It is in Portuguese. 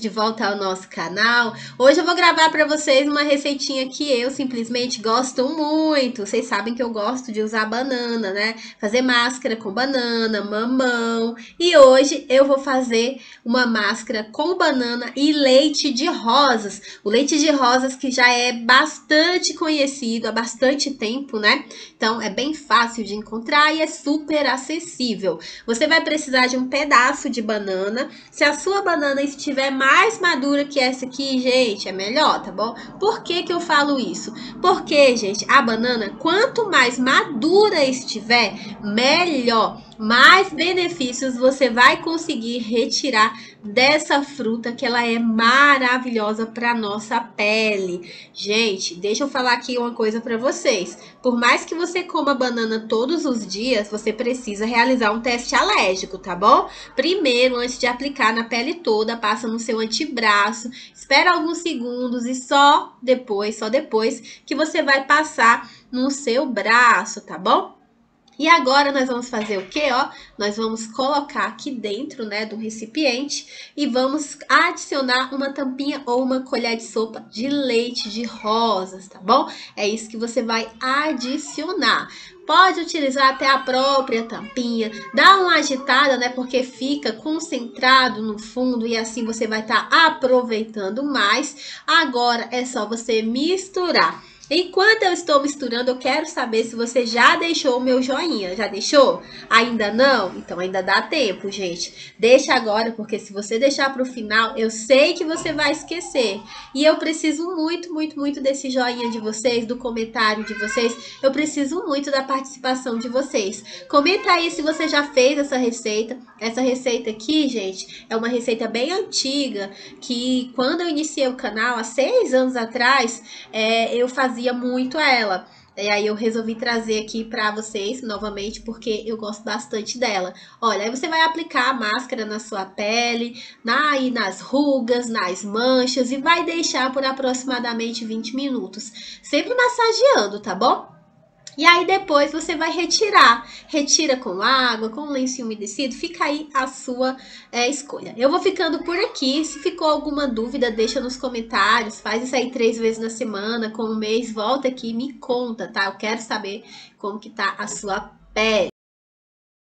de volta ao nosso canal. Hoje eu vou gravar para vocês uma receitinha que eu simplesmente gosto muito. Vocês sabem que eu gosto de usar banana, né? Fazer máscara com banana, mamão. E hoje eu vou fazer uma máscara com banana e leite de rosas. O leite de rosas que já é bastante conhecido há bastante tempo, né? Então é bem fácil de encontrar e é super acessível. Você vai precisar de um pedaço de banana. Se a sua banana estiver mais mais madura que essa aqui, gente, é melhor, tá bom? Por que que eu falo isso? Porque, gente, a banana, quanto mais madura estiver, melhor mais benefícios você vai conseguir retirar dessa fruta que ela é maravilhosa para nossa pele. Gente, deixa eu falar aqui uma coisa para vocês. Por mais que você coma banana todos os dias, você precisa realizar um teste alérgico, tá bom? Primeiro, antes de aplicar na pele toda, passa no seu antebraço, espera alguns segundos e só depois, só depois que você vai passar no seu braço, tá bom? E agora nós vamos fazer o que, ó? Nós vamos colocar aqui dentro, né, do recipiente e vamos adicionar uma tampinha ou uma colher de sopa de leite de rosas, tá bom? É isso que você vai adicionar. Pode utilizar até a própria tampinha, dá uma agitada, né, porque fica concentrado no fundo e assim você vai estar tá aproveitando mais. Agora é só você misturar. Enquanto eu estou misturando, eu quero saber se você já deixou o meu joinha. Já deixou? Ainda não? Então ainda dá tempo, gente. Deixa agora, porque se você deixar para o final, eu sei que você vai esquecer. E eu preciso muito, muito, muito desse joinha de vocês, do comentário de vocês. Eu preciso muito da participação de vocês. Comenta aí se você já fez essa receita. Essa receita aqui, gente, é uma receita bem antiga, que quando eu iniciei o canal, há seis anos atrás, é, eu fazia fazia muito ela. E aí eu resolvi trazer aqui para vocês novamente, porque eu gosto bastante dela. Olha, aí você vai aplicar a máscara na sua pele, na, aí nas rugas, nas manchas, e vai deixar por aproximadamente 20 minutos. Sempre massageando, tá bom? E aí depois você vai retirar. Retira com água, com lenço umedecido, fica aí a sua é, escolha. Eu vou ficando por aqui. Se ficou alguma dúvida, deixa nos comentários. Faz isso aí três vezes na semana, com um mês, volta aqui e me conta, tá? Eu quero saber como que tá a sua pele.